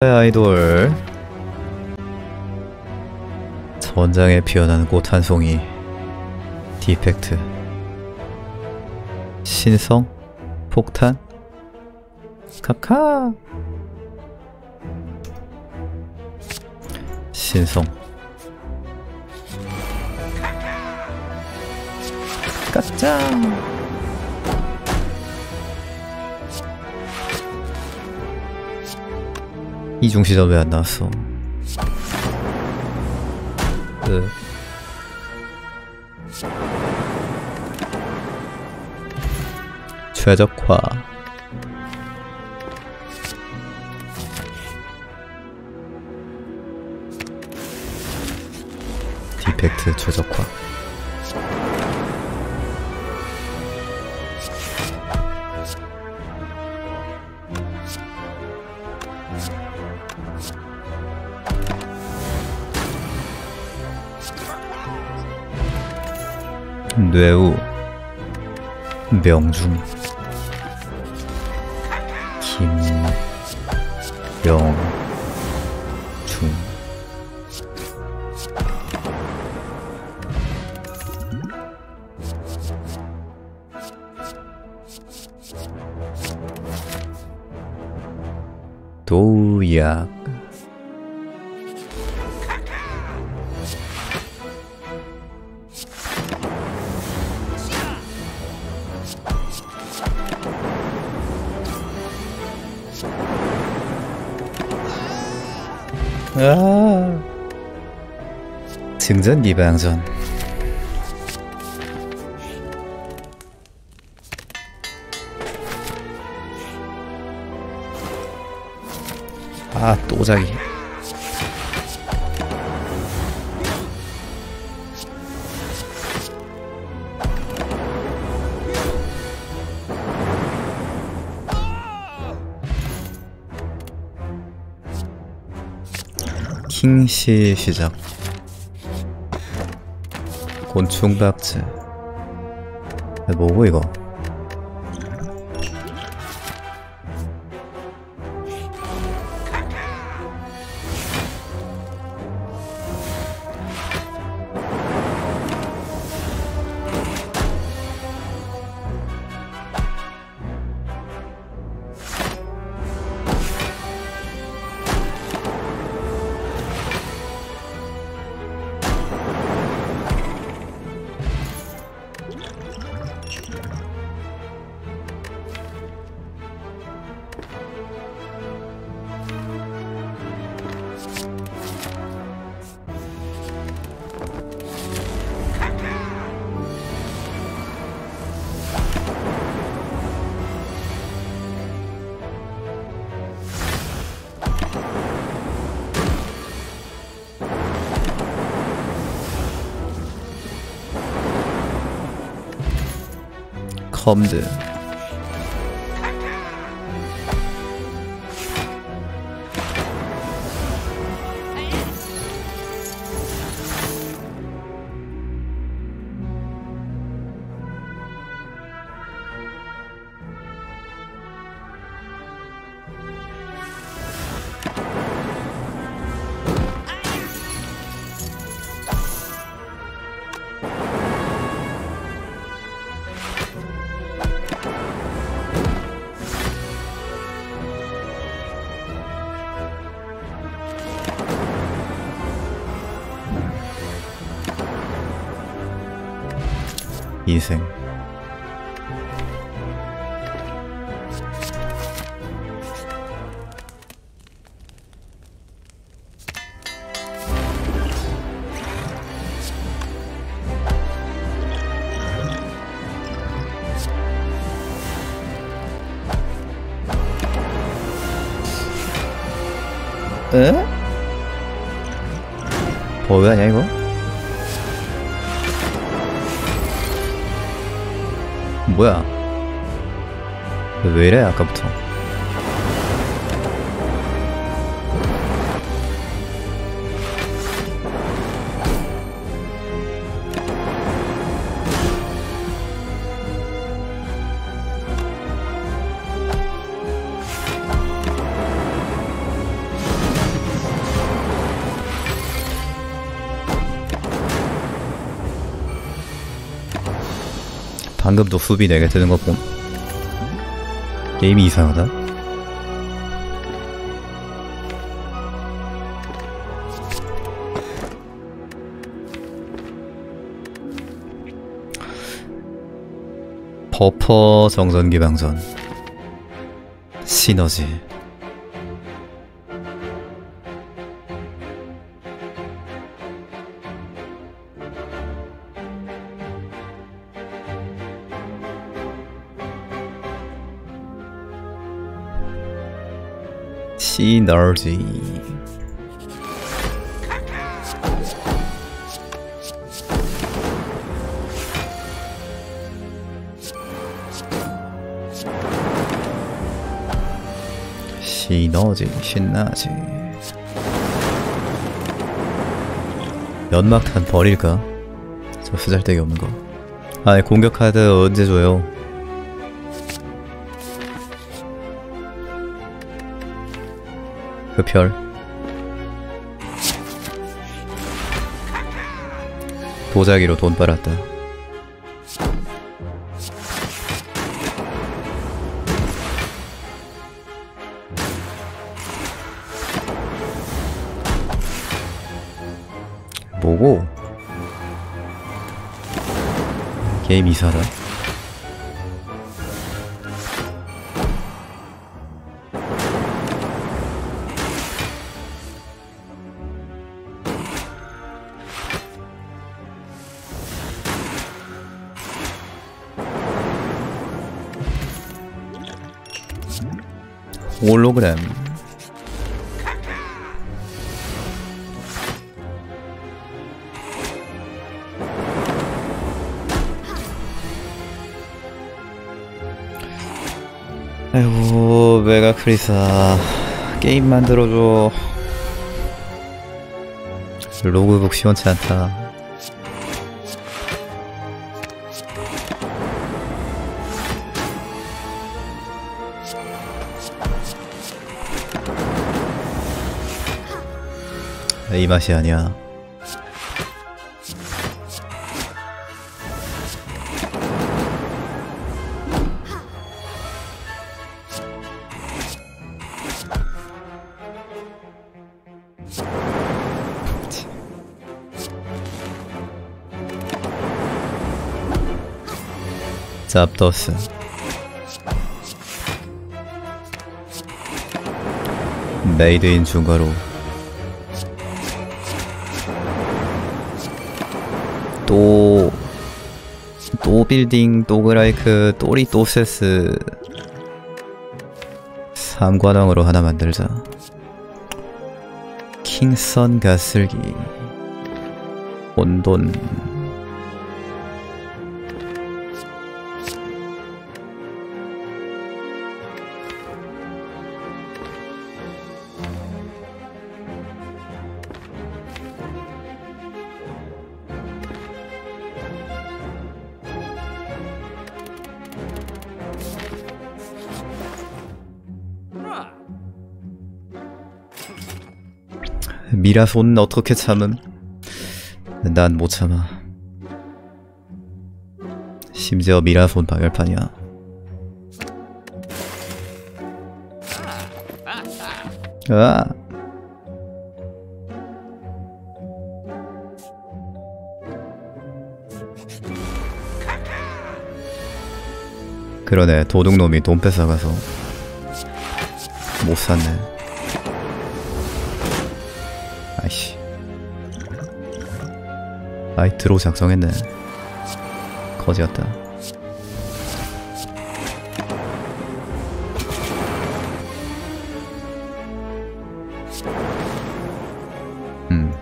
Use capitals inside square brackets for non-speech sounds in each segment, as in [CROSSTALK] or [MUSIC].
아이돌. 전장에 피어난 꽃 한 송이. 디펙트. 신성. 폭탄. 카카. 신성. 까짱 이중 시전 왜안 나왔어? 그 최적화 디펙트 최적화 뇌우 명중 김명중. 도약 아. 증전 기 방전. 아 또자기 킹시 시작. 곤충박제 뭐고 이거 컴드 인생 이래 아까부터 방금도 후비 내게 되는 거 봄. 게임이 이상하다. 버퍼 정전기 방전 시너지 시너지 시너지 신나지 연막탄 버릴까? 저 쓰잘데기 없는 거 아니 공격 카드 언제 줘요? 흡혈 도자기로 돈 빨았다. 뭐고? 게임 이사다 홀로그램. 아이고 메가 크리사. 게임 만들어줘. 로그북 시원치 않다 이 맛이 아니야. 잡더스 메이드인 중가로 또, 또 빌딩, 또 그라이크, 또리 또 세스. 3과당으로 하나 만들자. 킹선 가슬기. 온돈 미라손 어떻게 참음? 난 못 참아. 심지어 미라손 방열판이야. 아. 그러네 도둑놈이 돈 뺏어가서 못 샀네. 아이 드로우 작성했네. 거지 같다. 음.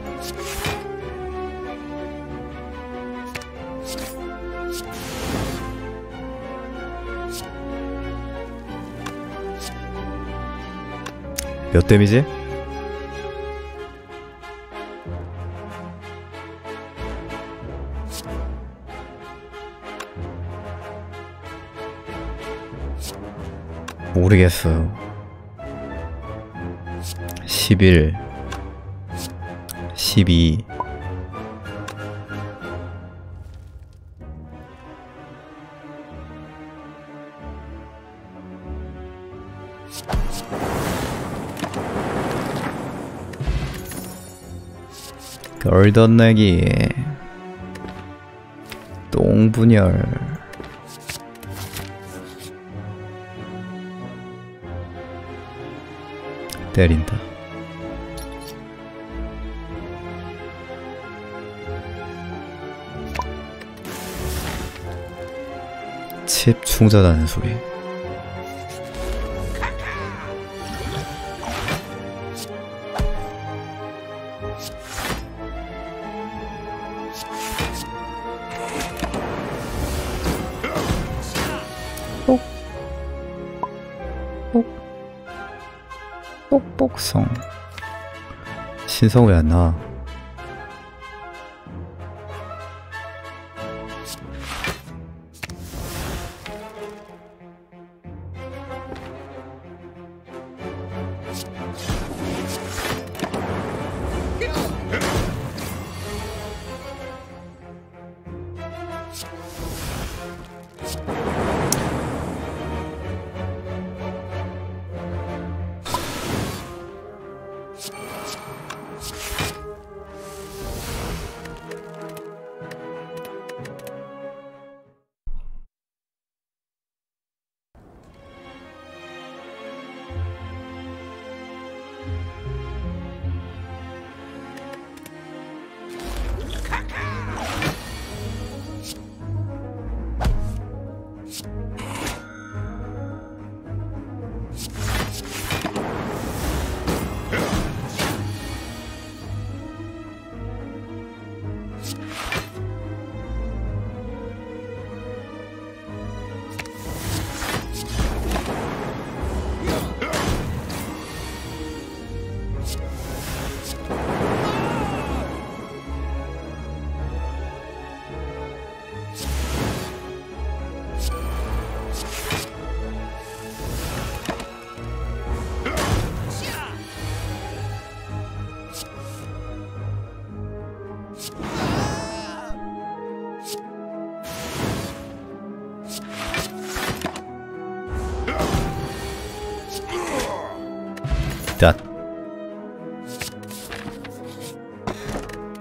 몇 댐이지? 모르겠어요. 11 12 얼던내기. 똥분열. 때린다. 칩 충전하는 소리 왜안 나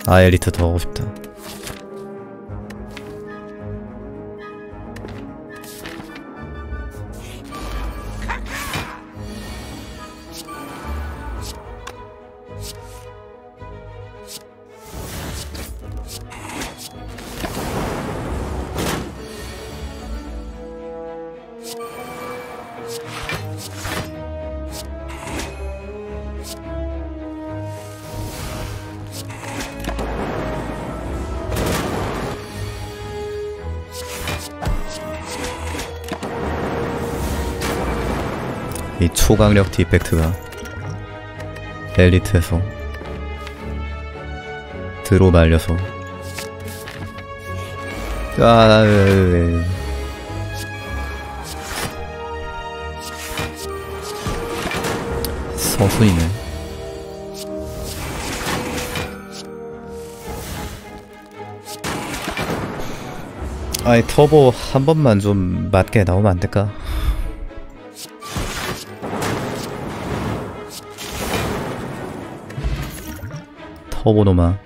아 엘리트 더 하고 싶다. 이 초강력 디펙트가 엘리트에서 드로 말려서 아, 으, 서순이네. 아이 터보 한 번만 좀 맞게 나오면 안 될까? 터보노마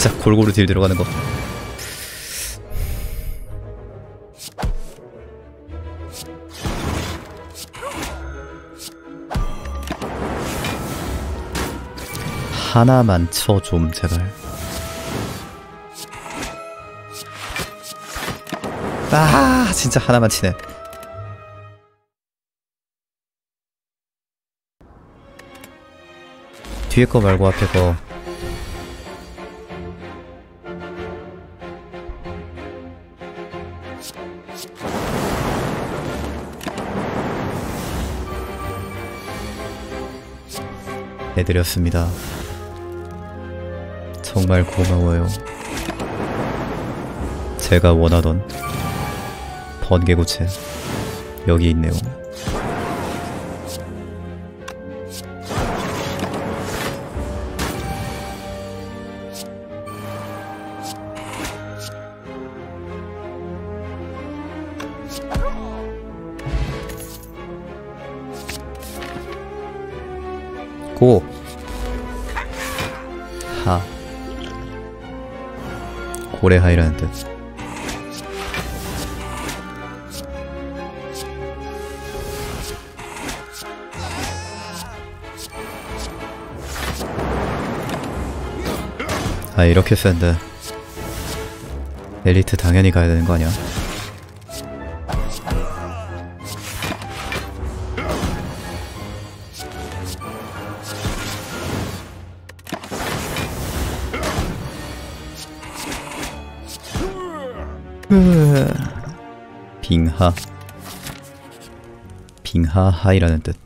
진짜 골고루 딜 들어가는 거 하나만 쳐 좀 제발. 아 진짜 하나만 치네. 뒤에 거 말고 앞에 거 해드렸습니다. 정말 고마워요. 제가 원하던 번개구체 여기 있네요. 고래하이라는 뜻. 아, 이렇게 센데. 엘리트 당연히 가야 되는 거 아니야? 빙하. 빙하하이라는 뜻.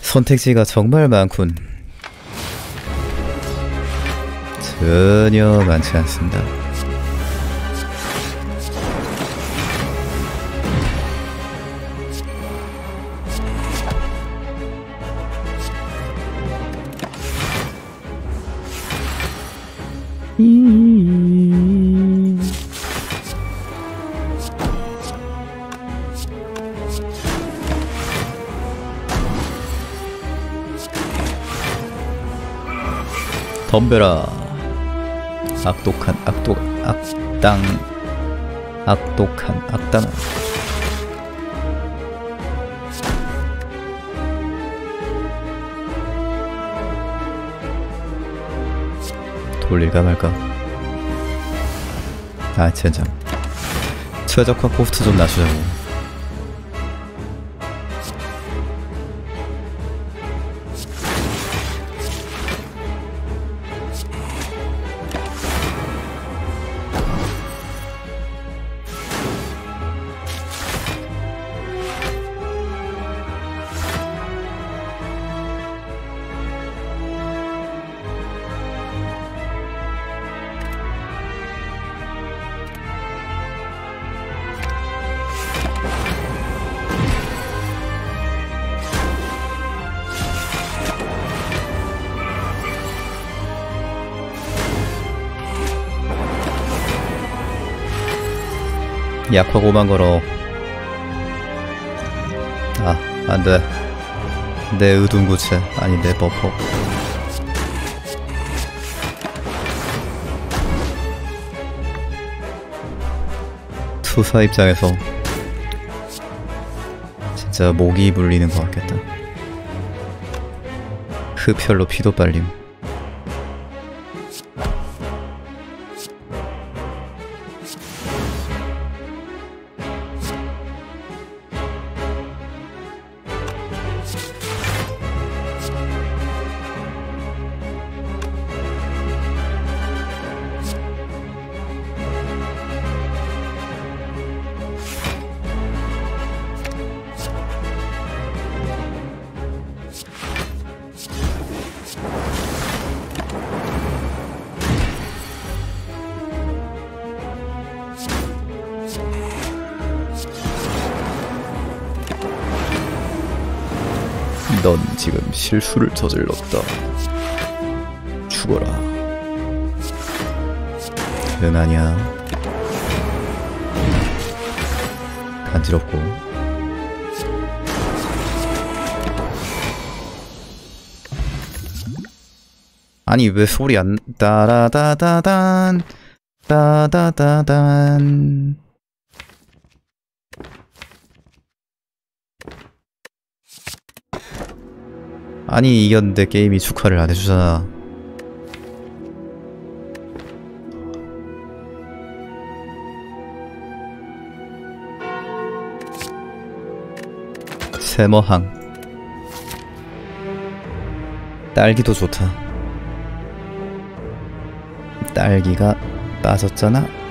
선택지가 정말 많군. 전혀 많지 않습니다 덤벼라. 악독한 악독 악당 악독한 악당 돌릴까 말까? 아 젠장. 최적화 코스트 좀 낮추자고 약화고만 걸어. 아 안돼. 내 의둔구체 아니 내 버퍼. 투사 입장에서 진짜 목이 물리는 것 같겠다. 흡혈로 피도 빨림 넌 지금 실수를 저질렀다. 죽어라. 응 아니야. 간지럽고. 아니 왜 소리 안 따라다다단 따다다단 아니 이겼는데 게임이 축하를 안 해주잖아. 세머항. 딸기도 좋다. 딸기가 빠졌잖아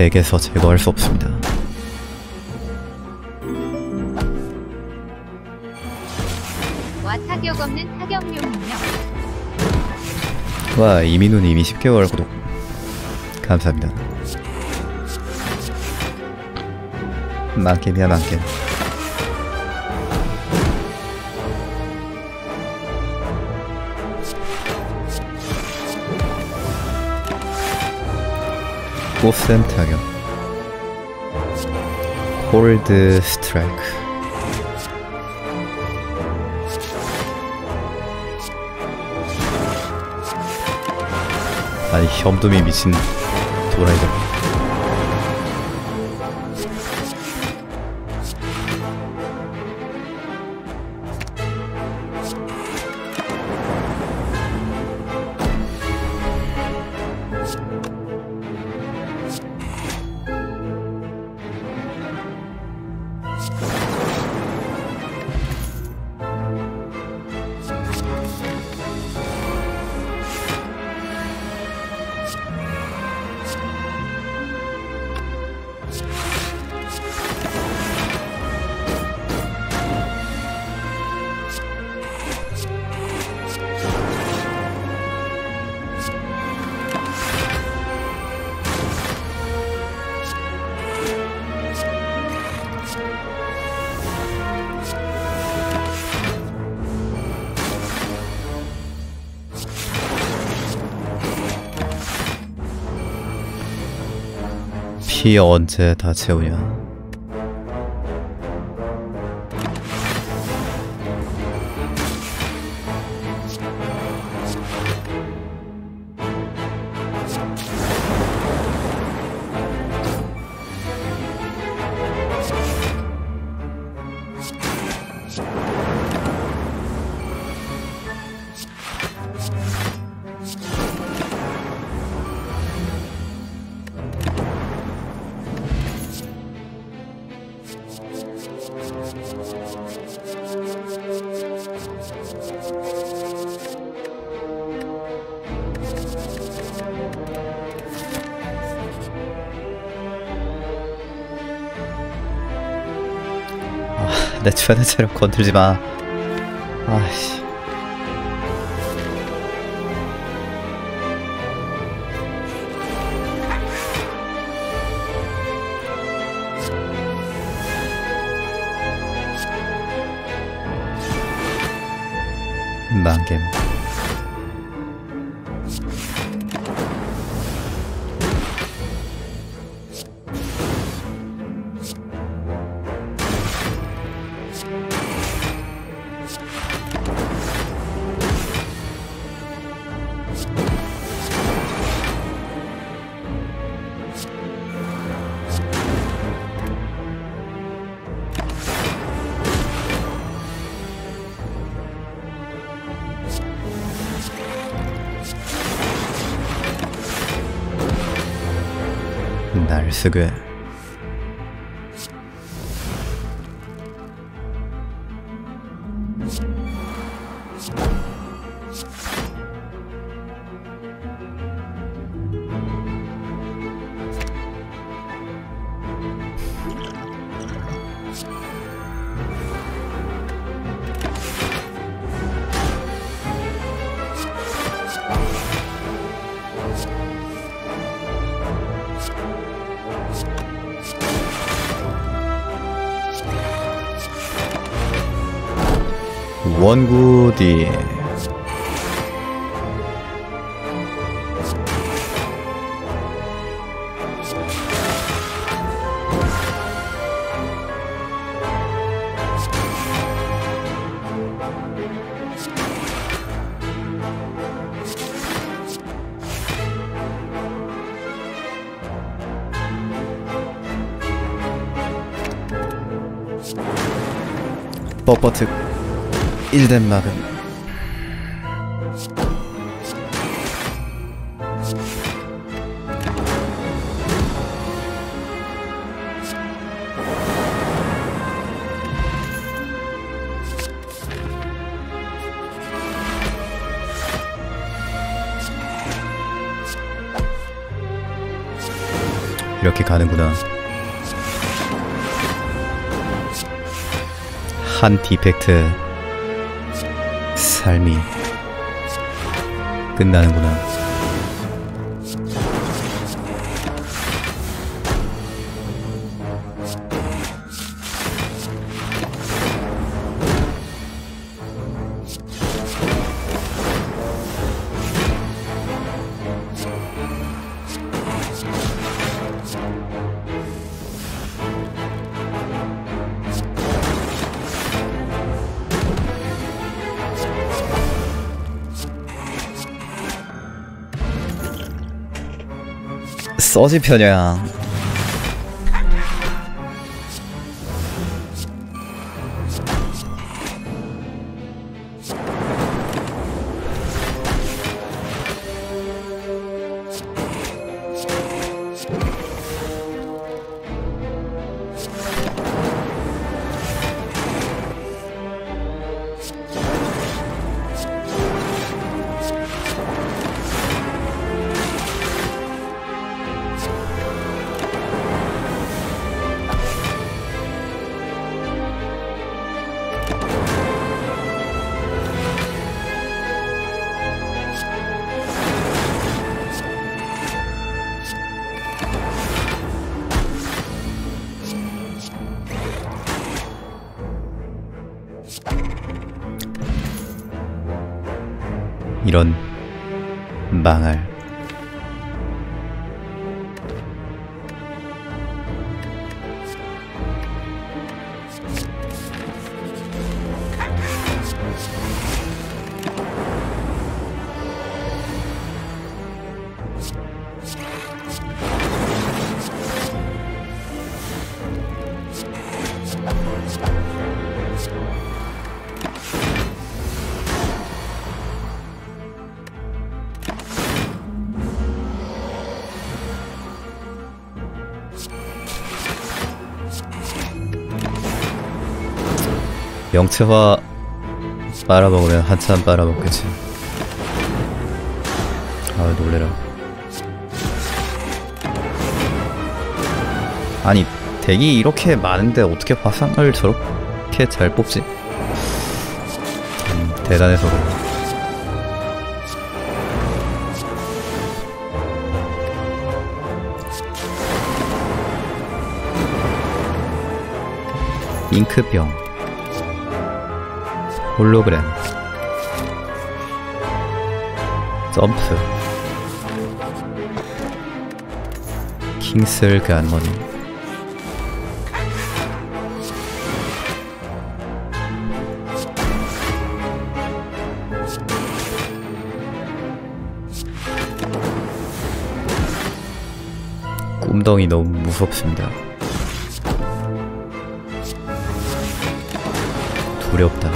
덱에서 제거할 수 없습니다. 와 타격 없는 타격용이며 와 이민훈 이미 10개월 구독 감사합니다. 만겜이야 만겜. 꽃샘 타격 홀드 스트라이크 아니 현둠이 미친 도라이 들피 언제 다 채우냐 내 최대 체력 건들지 마. 아씨. 만겜 날 쓰게 준비된 이렇게 가는구나. 한 디펙트. 삶이 끝나는구나. 써지 편향. 이런 망할. 영체화 빨아먹으면 한참 빨아먹겠지. 아 놀래라. 아니 덱이 이렇게 많은데 어떻게 화상을 저렇게 잘 뽑지? 음, 대단해서 그래. 잉크병 홀로그램. 점프. 킹슬 간머니. 꿈덩이 너무 무섭습니다. 두렵다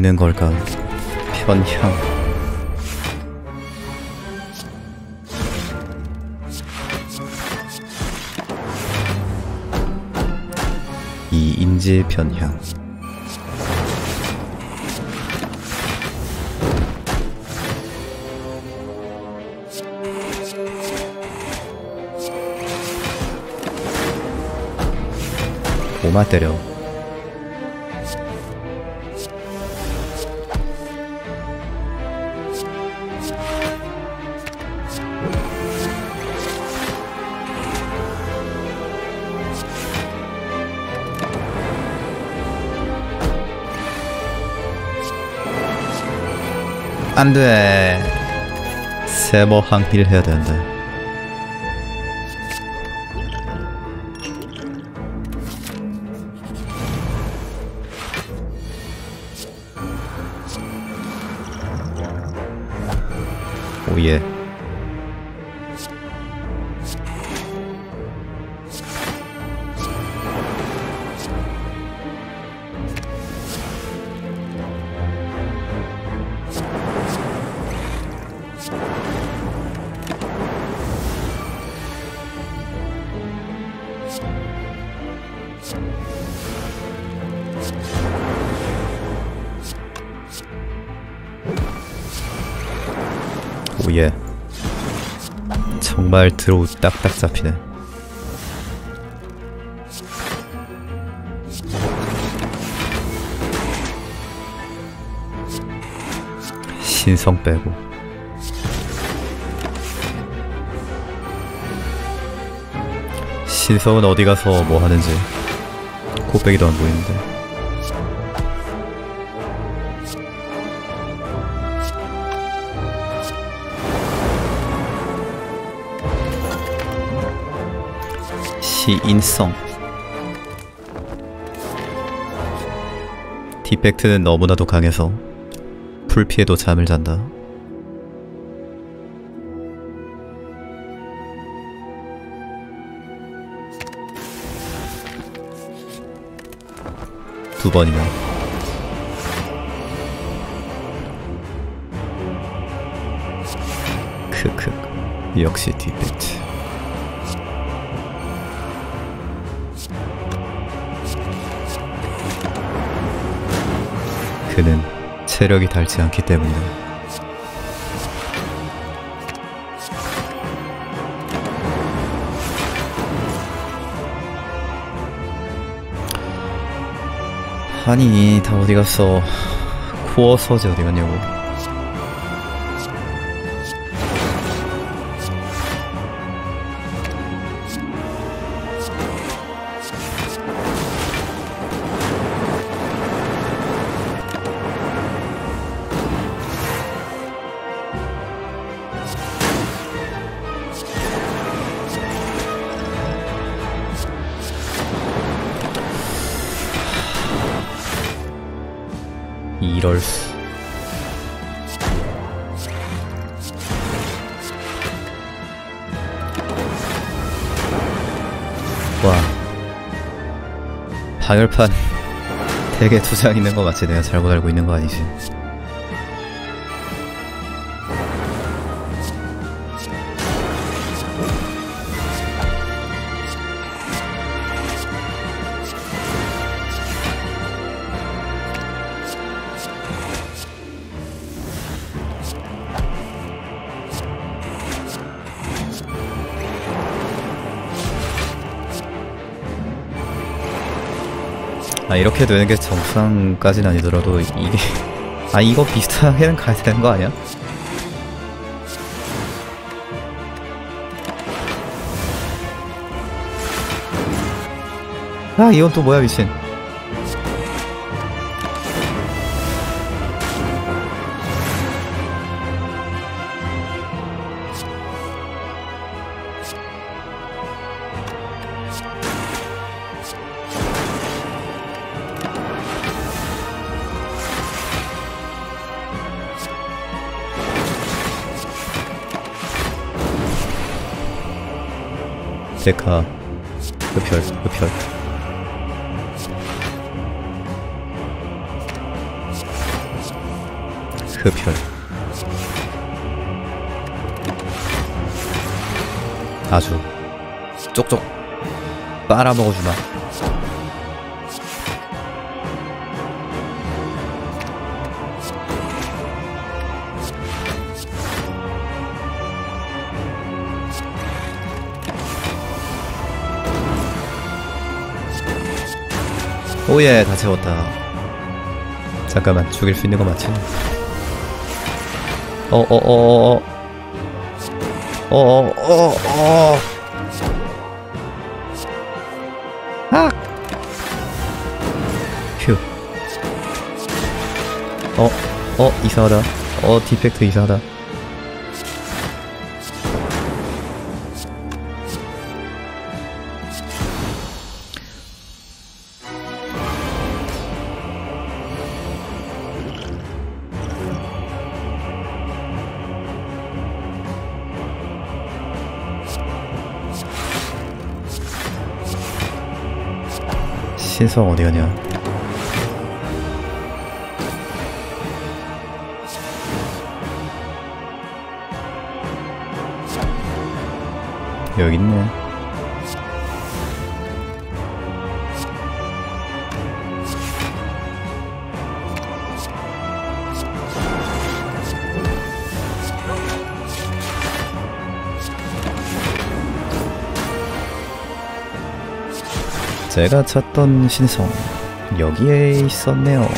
있는 걸까? 편향. 이 인지 편향. 오마 때려. 안돼. 세모 항필 해야 되는데. 정말 드로우 딱딱 잡히네. 신성 빼고. 신성은 어디 가서 뭐 하는지 코빼기도 안 보이는데 시인성. 디펙트는 너무나도 강해서 풀피해도 잠을 잔다. 두 번이나. 크크. 역시 디펙트 그는 체력이 닳지 않기 때문이다. 아니 다 어디 갔어 코어 서재 어디 갔냐고 방열판 되게 두 장 있는 거 맞지? 내가 잘못 알고 있는 거 아니지? 아 이렇게 되는 게 정상까진 아니더라도 이게 [LAUGHS] 아 이거 비슷하게는 가야 되는 거 아니야? 아 이건 또 뭐야 미친 데카. 흡혈 흡혈. 흡혈. 아주 쪽쪽 빨아먹어주마 오예 다 채웠다. 잠깐만 죽일 수 있는 거 맞지? 어어어어어. 어어어어. 아! 휴. 어, 어, 이상하다. 어, 디펙트 이상하다 신성 어디 가냐? 여기 있네. 제가 찾던 신성 여기에 있었네요.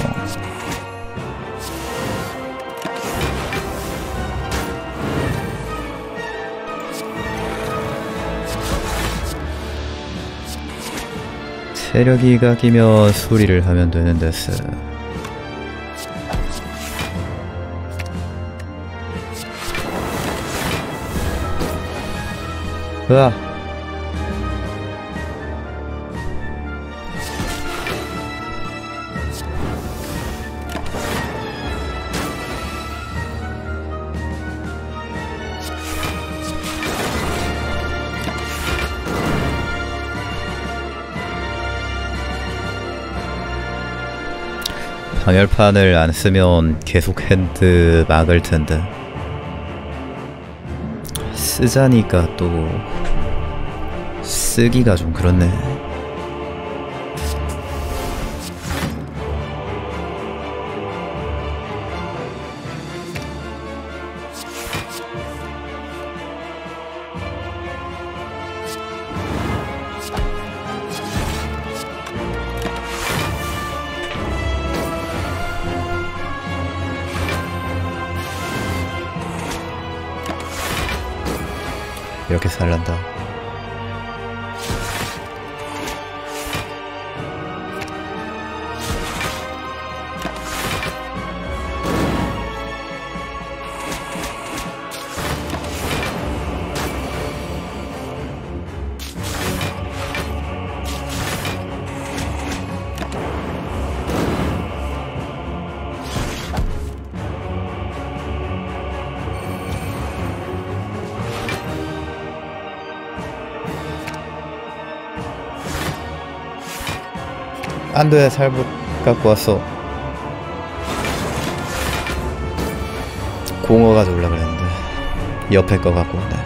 체력이가 끼면 수리를 하면 되는 데스. 으아! 방열판을 안 쓰면 계속 핸드 막을 텐데 쓰자니까 또 쓰기가 좀 그렇네. 안돼 살못 갖고 왔어. 공어 가져올라 그랬는데 옆에 거 갖고 왔네.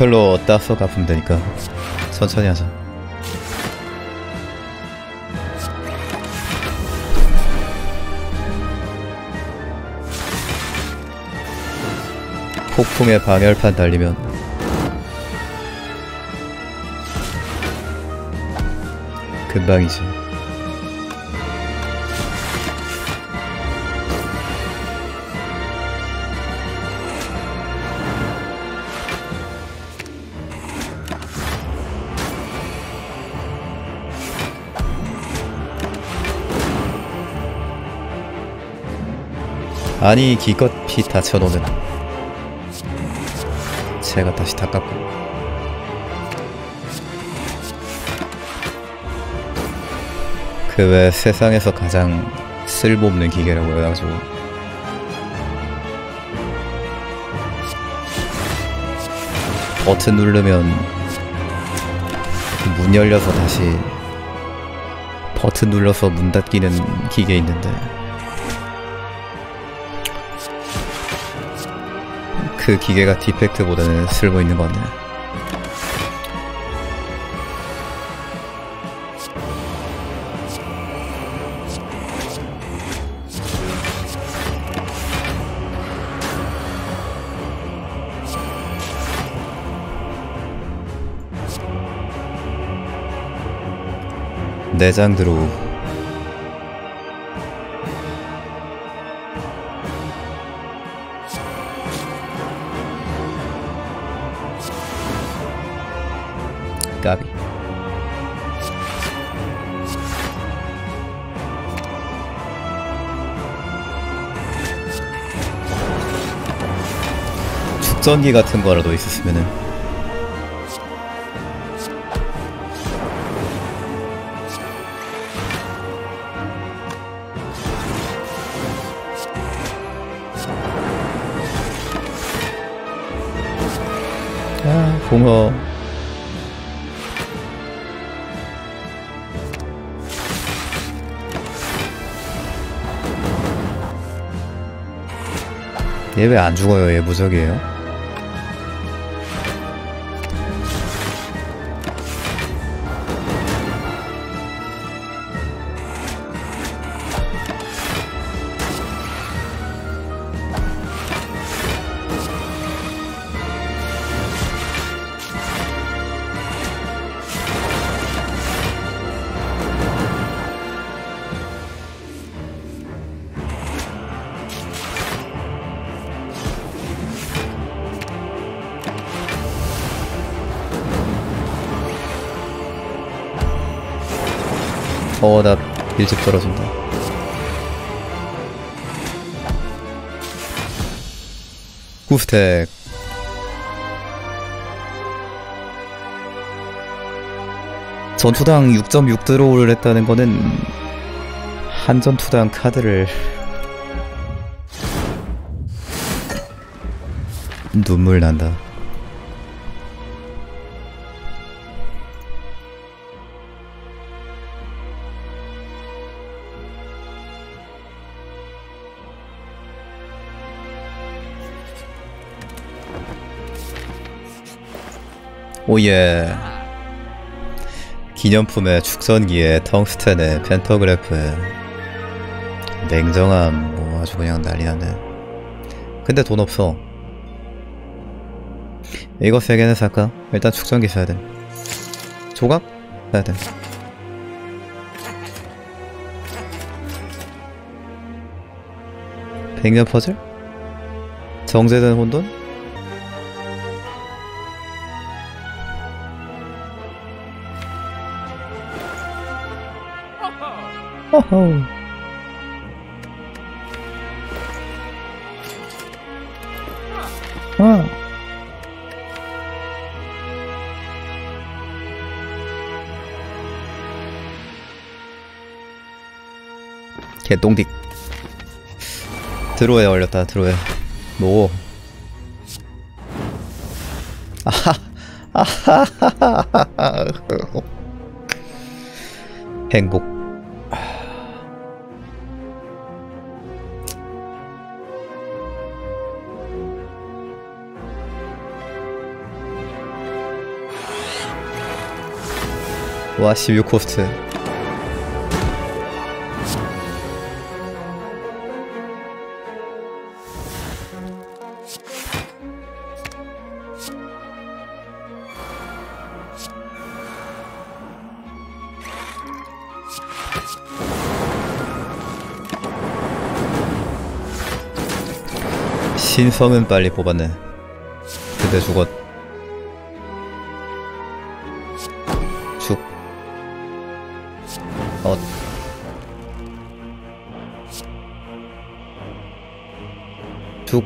혈로 따서 갚으면 되니까 천천히 하자. 폭풍의 방열판 달리면 금방이지. 아니 기껏 피 다쳐놓으면 제가 다시 닦았고 그외 세상에서 가장 쓸모없는 기계라고 해가지고. 버튼 누르면 문 열려서 다시 버튼 눌러서 문 닫기는 기계 있는데 그 기계가 디펙트보다는 쓸모 있는 것 같네. 내장 들어 까비 축전기 같은 거라도 있었으면은 아 공허 얘 왜 안 죽어요? 얘 무적이에요? 나 일찍 떨어진다. 구스택. 전투당 6.6 드로우를 했다는 거는 한 전투당 카드를 눈물 난다. 오예 기념품에 축전기에 텅스텐에 펜터그래프에 냉정함 뭐 아주 그냥 난리 났네 근데 돈 없어 이거 세 개는 살까? 일단 축전기 사야 돼 조각? 사야 돼 백년 퍼즐? 정제된 혼돈? 호호. 어. 개똥딕 드로에 올렸다 드로에. 노 아하 아하하하하. 행복 와 16코스트. 신성은 빨리 뽑았네 근데 죽었 엇. 죽.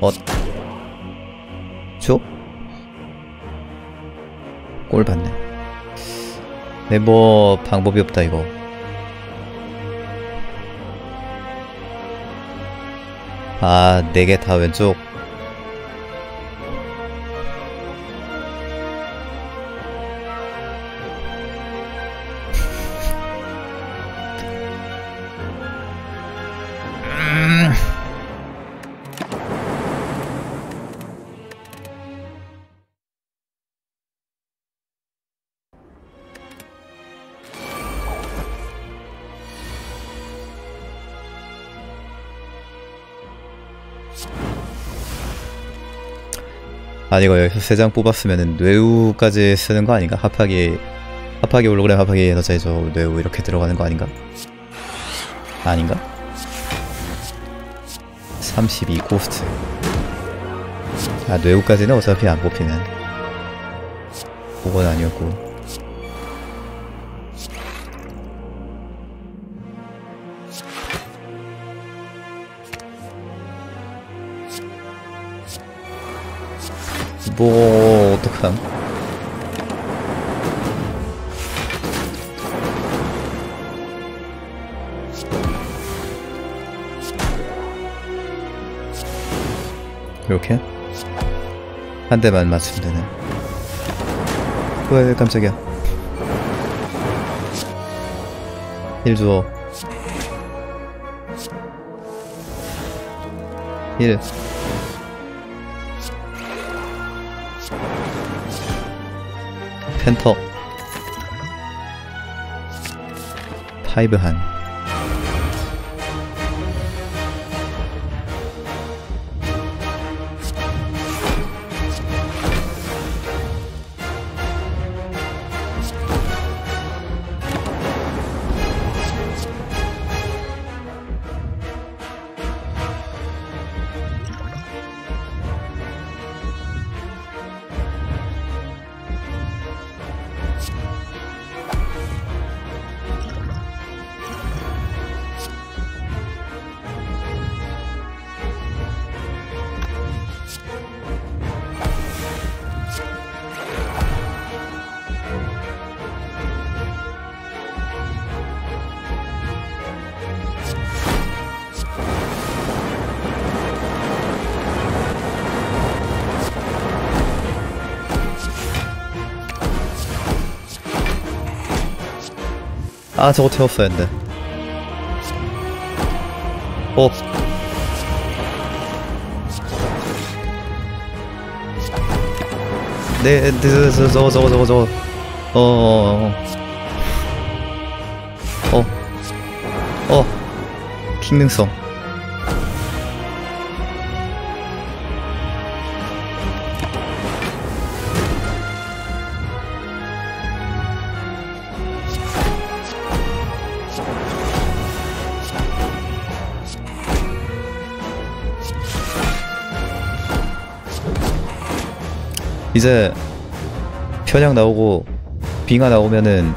엇. 쭉. 꼴 받네. 네, 뭐, 방법이 없다, 이거. 아, 네 개 다 왼쪽. 아니 이거 여기서 세장 뽑았으면은 뇌우까지 쓰는 거 아닌가? 합하기 합하기 홀로그램 합하기 에너자이저 뇌우 이렇게 들어가는 거 아닌가? 아닌가? 32 고스트 아 뇌우까지는 어차피 안 뽑히는 그건 아니었고 뭐 어떡함? 이렇게? 한 대만 맞추면 되네. 왜 깜짝이야. 힐 주어 힐 펜터. 파이브 한 아 저거 태웠어야 했는데 어 네, 네, 저, 저, 저거, 저거, 저거, 저거. 어, 어, 어. 어. 어. 킹능성. 이제 편향 나오고 빙하 나오면은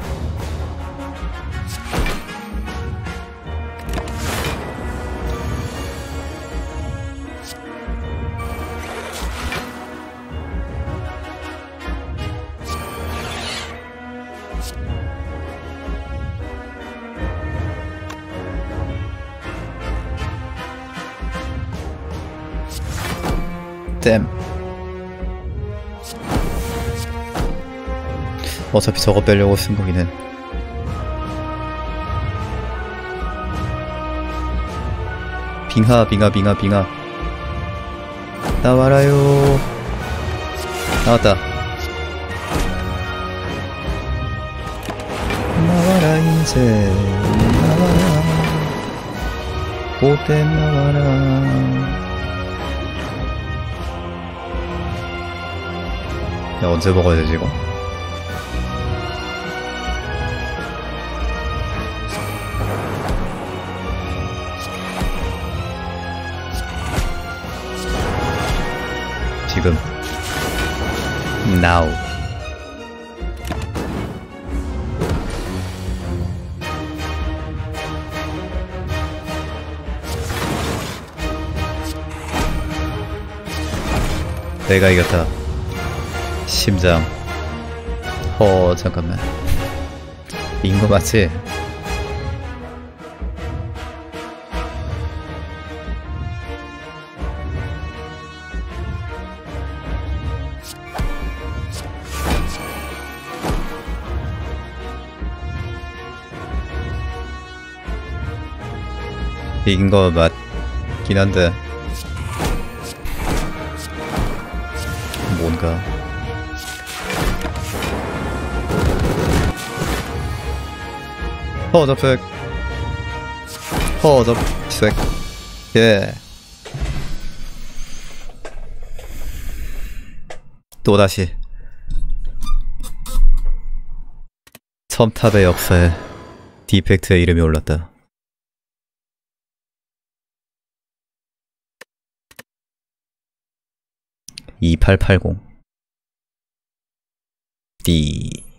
어차피 저거 빼려고 쓴 해. 빙하, 빙하, 빙하, 빙하. 나와라요. 나왔다. 나와라, 이제. 나와라. 그때 나와라. 야, 언제 먹어야 되지, 이거? 지금. Now. 내가 이겼다. 심장. 어 잠깐만. 이긴 거 맞지? 이긴 거 맞긴 한데. 뭔가. 허접색 허접색 예. 또다시. 첨탑의 역사에 디펙트의 이름이 올랐다 2880 D